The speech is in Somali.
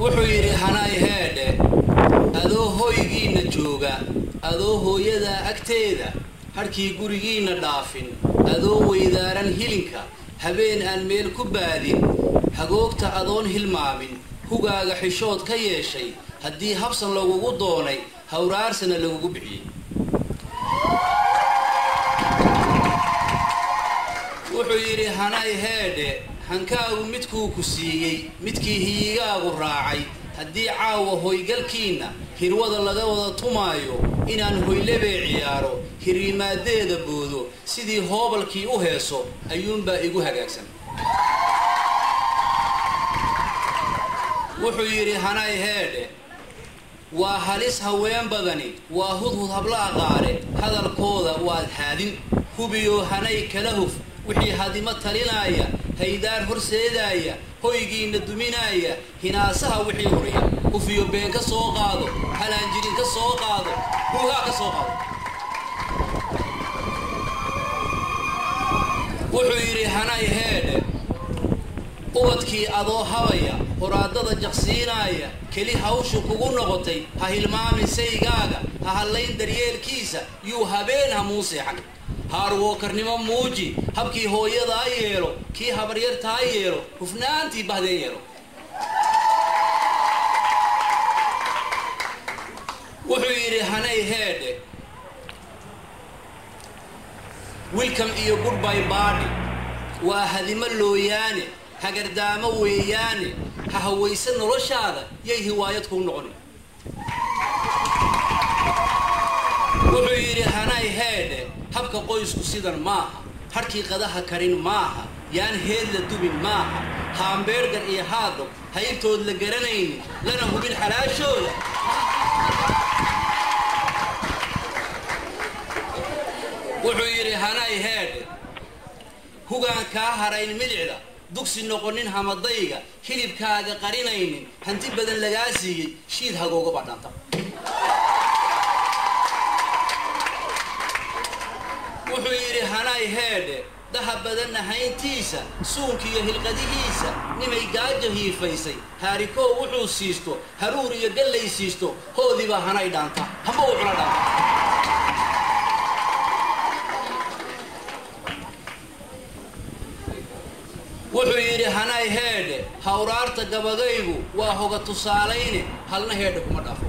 wuxuu yidhi hanay heedhe adoo hoygiinna jooga adoo hooyadaa agteeda hadhkii gurigiinna dhaafin adoo weydaaran hilinka habeen aan meel ku baadin hagoogta adoon hilmaamin hugaaga xishood ka yeeshay haddii habsan lagugu doonay hawraarsana lagugu bixiyey. Wuxuu yidhi hanay heedhe hankaagu midkuu ku siiyey midkii hiyigaagu raacay haddii caawa hoygalkiinna hirwada laga wada tumaayo inaan hoylabee ciyaaro hirrimaadeeda boodo sidii hoobalkii u heeso ayuunbaa igu hagaagsan. Wuxuu yidhi hanay heedhe waa halis haween badani waa hudhud hablaha qaare hadalkooda waad haadin hubiyoo hanay kala huf wixii hadimo talinaaya haydaar horseedaaya hoygiinna duminaaya hinaasaha wixii huriya hufiyo been ka soo qaado halaanjirin ka soo qaado huugaa ka soo qaado. Wuxuu yidhi hanay heedhe ubadkii adoo habaya horaadada jaqsiinaaya keli hawshu kugu noqotay ha hilmaamin saygaaga ha hallayn daryeelkiisa yuu habeen hamuuseexan haarwookarnimo muuji habkii hooyadaa yeelo kii habaryartaa yeelo hufnaantii bahdee yeelo. Wuxuu yidhi hanay heedhe. Wilcom iyo gudbay baadhi waa hadimo looyaane hagardaamo weeyaane ha hawaysa noloshaada yay hiwaayad kuu noqoni habka qoysku sidan maaha hadhkii qadaha karin maaha yaan heed la dubin maaha haambeergar iyo haadog haybtood la garanaynin lana hubin xalaashooda. Wuxuu yidhi hanay heedhe hugaan kaa harayn milicda dugsi noqonin hamadayga hilibkaaga qarinaynin hanti badan lagaa siiyey shiid hagooga badhanta wuxuu yidhi hanay heedhe daha badanna hayntiisa suunkiiyo hilqadihiisa. Nimay gaajo hiifaysay. Haarikoo wuxuu siisto haruur iyo gallay siisto. Hoodibaa hanay dhaanta. Hamba u dhaanta. Wuxuu yidhi hanay heedhe hawraarta gabagaygu waa hoga tusaalayne. Halna heedhe kuma dhaafo